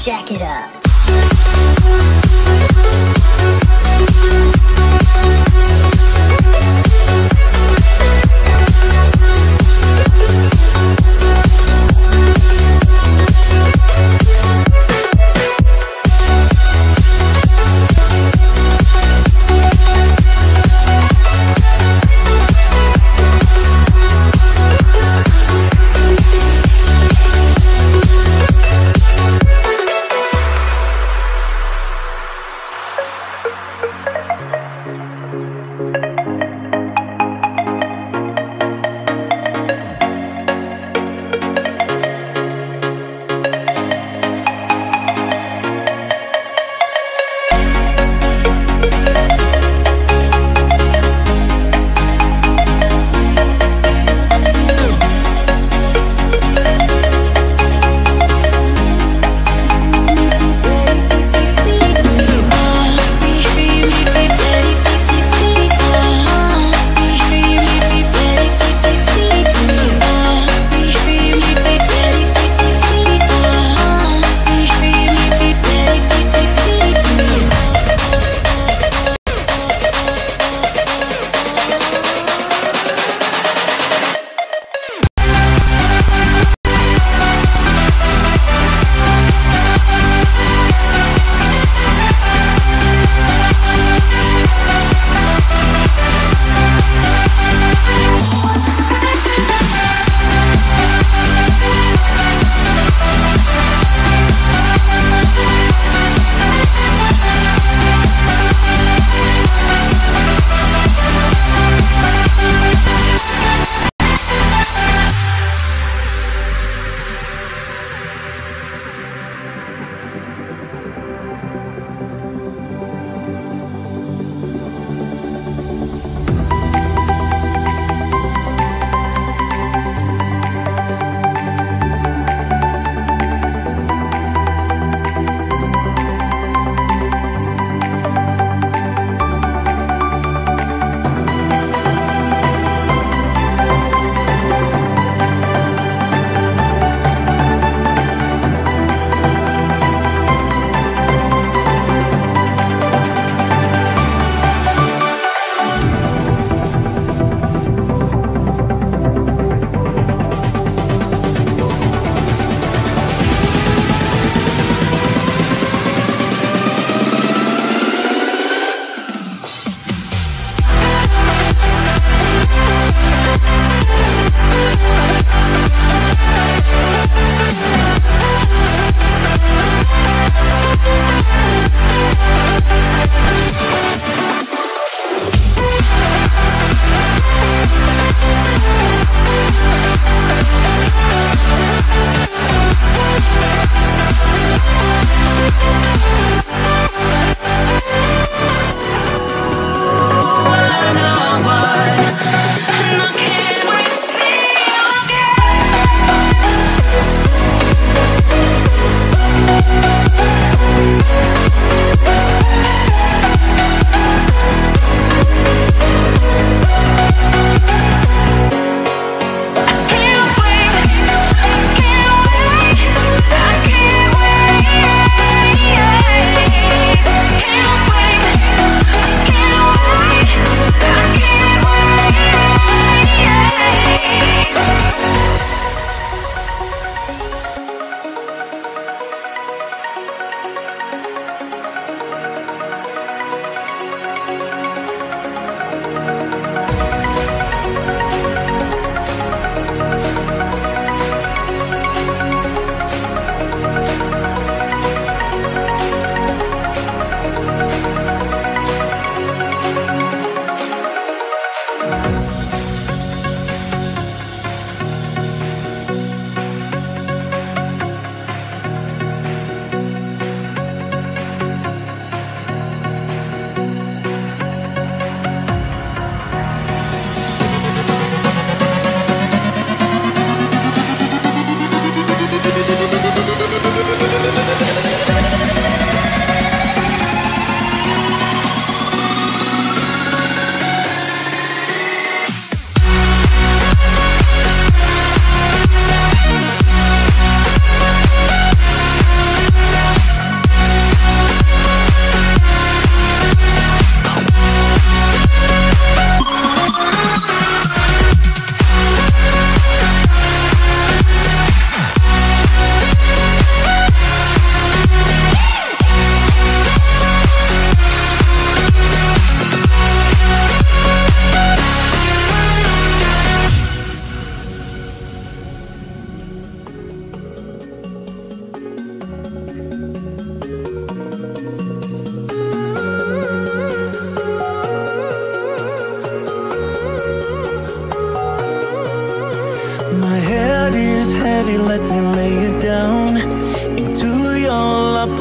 Jack it up.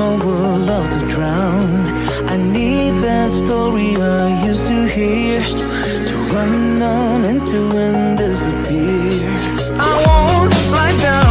one would love to drown I need that story I used to hear To run on and to and disappear I won't lie down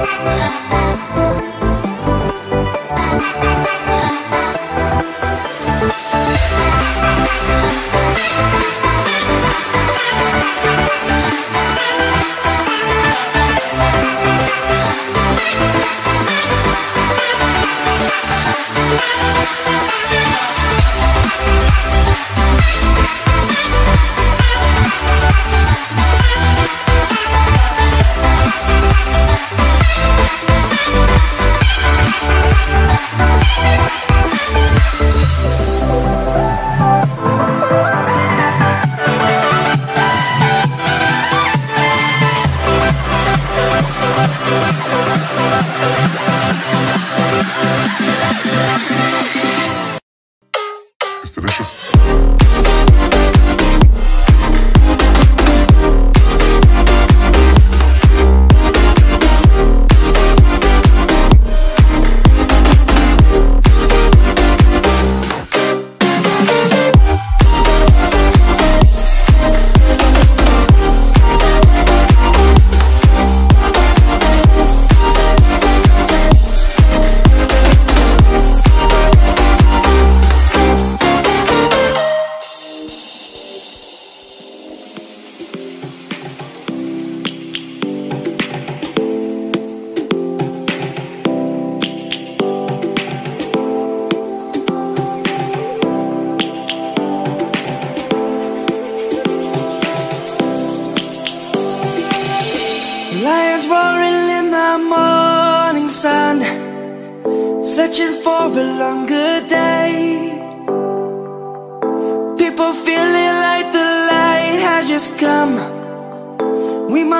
Ha ha ha ha!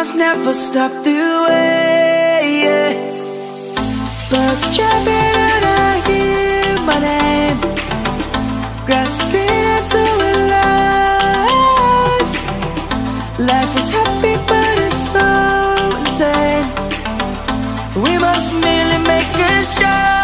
Must never stop the way yeah. Birds chirping and I hear my name. Grasping into life. Life is happy but it's so insane. We must merely make a start